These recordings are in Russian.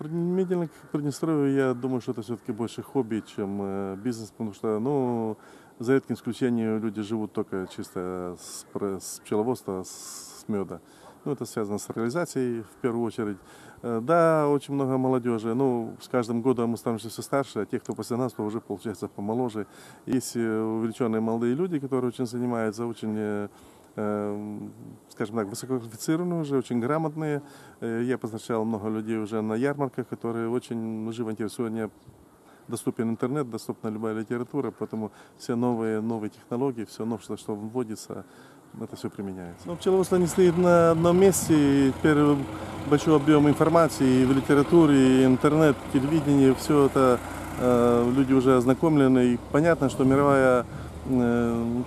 Медельник Приднестровья, я думаю, что это все-таки больше хобби, чем э, бизнес, потому что, ну, за редким исключением люди живут только чисто с, с пчеловодства, с меда. Ну, это связано с реализацией в первую очередь. Э, Да, очень много молодежи. Ну, с каждым годом мы становимся все старше, а те, кто после нас, то уже получается помоложе. Есть э, увлеченные молодые люди, которые очень занимаются, очень скажем так, высококвалифицированные уже, очень грамотные. Я позначал много людей уже на ярмарках, которые очень живо интересуют. Они доступен интернет, доступна любая литература, поэтому все новые, новые технологии, все новшество, что вводится, это все применяется. Но пчеловодство не стоит на одном месте, и теперь большой объем информации и в литературе, и интернет, телевидение, все это э, люди уже ознакомлены, и понятно, что мировая э,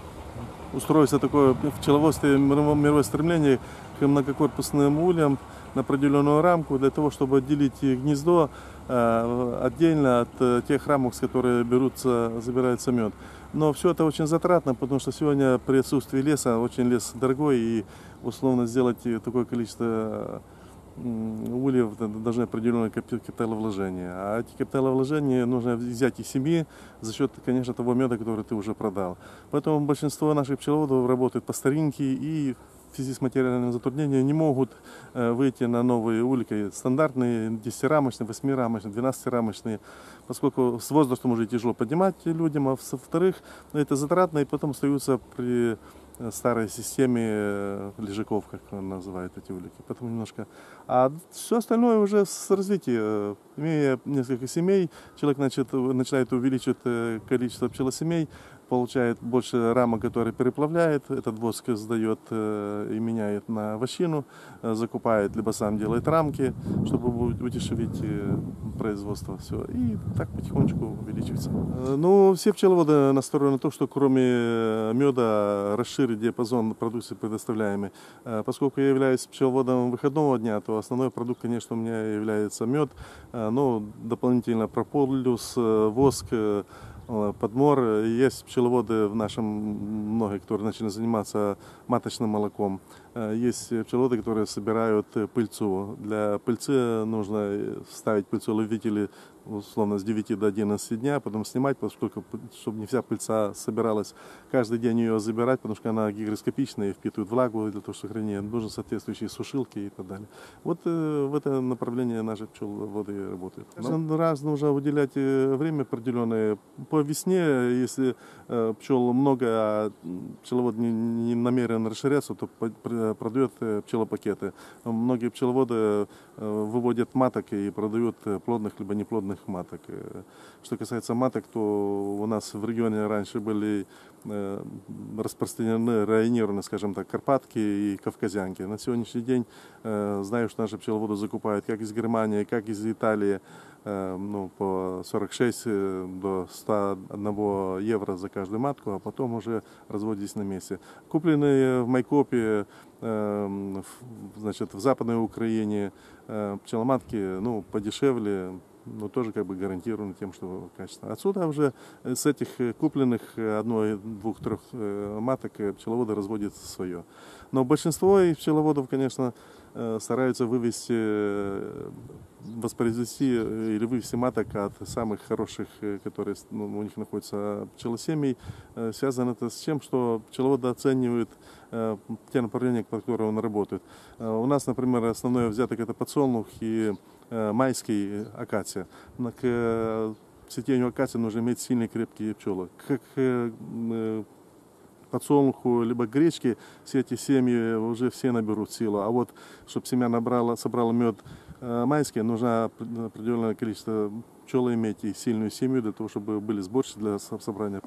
устройство такое в пчеловодстве, мировое, мировое стремление к многокорпусным ульям на определенную рамку для того, чтобы отделить гнездо э, отдельно от э, тех рамок, с которые берутся, забирается мед. Но все это очень затратно, потому что сегодня при отсутствии леса, очень лес дорогой, и условно сделать такое количество ульев это должны определенные капи- капиталовложения. А эти капиталовложения нужно взять из семьи за счет, конечно, того меда, который ты уже продал. Поэтому большинство наших пчеловодов работают по старинке и в связи с материальным затруднением не могут э, выйти на новые ульки стандартные, 10-рамочные, 8-рамочные, 12-рамочные, поскольку с возрастом уже тяжело поднимать людям, а во-вторых, это затратно, и потом остаются при старой системе э, лежаков, как он называет эти улики. Поэтому немножко... А все остальное уже с развития. Э, Имея несколько семей, человек начинает, начинает увеличивать э, количество пчелосемей, получает больше рамок, которые переплавляет, этот воск сдает э, и меняет на вощину, э, закупает, либо сам делает рамки, чтобы удешевить э, производство. Все. И так потихонечку увеличивается. Ну, все пчеловоды настроены на то, что кроме меда расширить диапазон продукции предоставляемой. Поскольку я являюсь пчеловодом выходного дня, то основной продукт, конечно, у меня является мед, но дополнительно прополис, э, воск, подмор. Есть пчеловоды в нашем много, которые начали заниматься маточным молоком. Э, Есть пчеловоды, которые собирают э, пыльцу. Для пыльцы нужно э, ставить пыльцеловители условно с 9 до 11 дня, потом снимать, поскольку, чтобы не вся пыльца собиралась, каждый день ее забирать, потому что она гигроскопичная и впитывает влагу для того, чтобы хранить. Нужны соответствующие сушилки и так далее. Вот э, в это направление наши пчеловоды работают. Каждый раз нужно выделять э, время определенное. По весне, если э, пчел много, а пчеловод не, не намерен расширяться, то продает э, пчелопакеты. Многие пчеловоды э, выводят маток и продают э, плодных либо неплодных маток. Э, Что касается маток, то у нас в регионе раньше были э, распространены, районированы, скажем так, карпатки и кавказянки. На сегодняшний день э, знаю, что наши пчеловоды закупают как из Германии, как из Италии, ну, по 46 э, до 101 евро за каждую матку, а потом уже разводитесь на месте. Купленные в Майкопе, значит, в Западной Украине пчеломатки, ну, подешевле, но тоже как бы гарантированы тем, что качественно. Отсюда уже э, с этих э, купленных э, одной, двух, трех маток пчеловоды разводят свое. Но большинство пчеловодов, конечно, стараются вывести, воспроизвести или вывести маток от самых хороших, которые ну, у них находятся пчелосемей. Э, Связано это с тем, что пчеловоды оценивают те направления, по которым он работает. У нас, например, основной взяток это подсолнух и майский э, акация. К э, цветению акации нужно иметь сильные крепкие пчелы. К, к, э, э, подсолнуху либо гречке все эти семьи уже все наберут силу. А вот, чтобы семья набрала, собрала мед э, майский, нужно опр- определенное количество пчел иметь и сильную семью для того, чтобы были сборщики для со- собрания.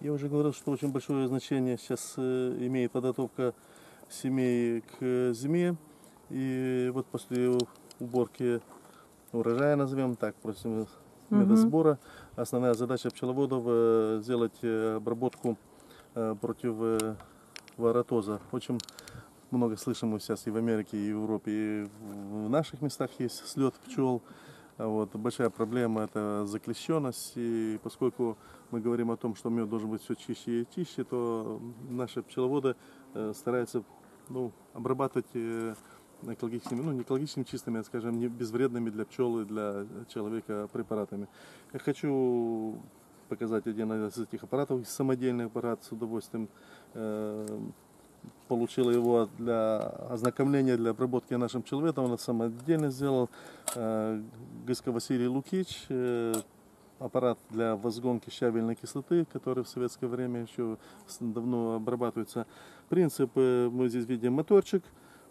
Я уже говорил, что очень большое значение сейчас э, имеет подготовка семей к э, зиме. И вот после уборки урожая, назовем так, после медосбора, основная задача пчеловодов э, сделать э, обработку против воротоза. Очень много слышим мы сейчас и в Америке, и в Европе, и в наших местах есть слет пчел. А Вот. Большая проблема это заклещенность, и поскольку мы говорим о том, что мед должен быть все чище и чище, то наши пчеловоды стараются ну, обрабатывать э, экологичными, ну, не экологичными чистыми, а, скажем, не безвредными для пчелы, для человека препаратами. Я хочу показать один из этих аппаратов, самодельный аппарат с удовольствием э, получил его для ознакомления, для обработки нашим пчеловедом. Он самодельно сделал. Э, Гыска Василий Лукич, э, аппарат для возгонки щавельной кислоты, который в советское время еще давно обрабатывается. Принцип, мы здесь видим моторчик,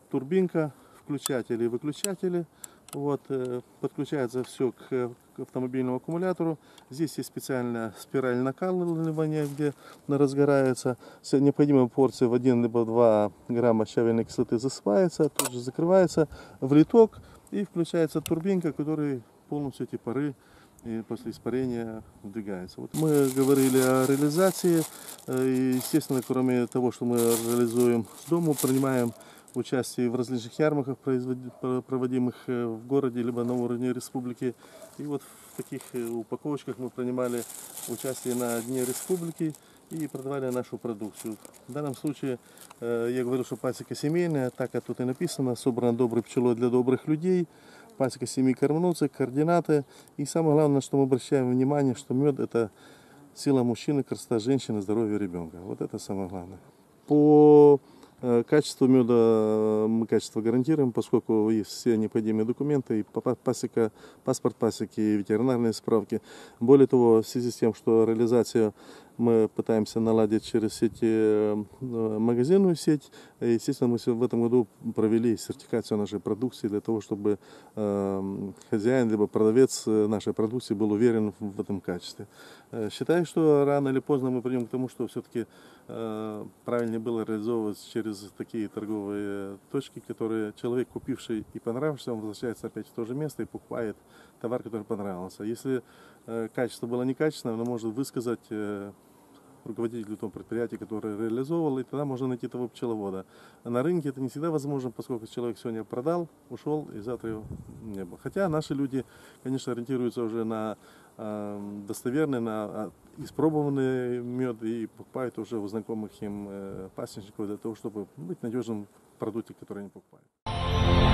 турбинка, включатели и выключатели. Вот, э, подключается все к, автомобильному аккумулятору. Здесь есть специальная спираль накаливания, где она разгорается. С необходимой порцией в 1 либо 2 грамма щавельной кислоты засыпается, тут же закрывается в литок и включается турбинка, которая полностью эти пары и после испарения вдвигается. Вот мы говорили о реализации. э, И, естественно, кроме того, что мы реализуем с дому, принимаем участие в различных ярмарках, проводимых э, в городе, либо на уровне республики. И вот в таких э, упаковочках мы принимали участие на Дне республики и продавали нашу продукцию. В данном случае я говорил, что пасека семейная, так как тут и написано, собрана доброй пчелой для добрых людей. Пасека семьи кормнуться, координаты. И самое главное, что мы обращаем внимание, что мед это сила мужчины, красота женщины, здоровье ребенка. Вот это самое главное. По э, качеству меда э, мы качество гарантируем, поскольку есть все необходимые документы, и па- пасека, паспорт пасеки, и ветеринарные справки. Более того, в связи с тем, что реализацию мы пытаемся наладить через сети, э, магазинную сеть, э, естественно, мы в этом году провели сертификацию нашей продукции для того, чтобы э, хозяин либо продавец э, нашей продукции был уверен в этом качестве. Э, Считаю, что рано или поздно мы придем к тому, что все-таки правильнее было реализовывать через такие торговые точки, которые человек, купивший и понравившийся, он возвращается опять в то же место и покупает товар, который понравился. Если качество было некачественное, он может высказать руководителю того предприятия, которое реализовывал, и тогда можно найти того пчеловода. А на рынке это не всегда возможно, поскольку человек сегодня продал, ушел, и завтра его не было. Хотя наши люди, конечно, ориентируются уже на э, достоверный, на а, испробованный мед и покупают уже у знакомых им э, пасечников для того, чтобы быть надежным в продукте, который они покупают.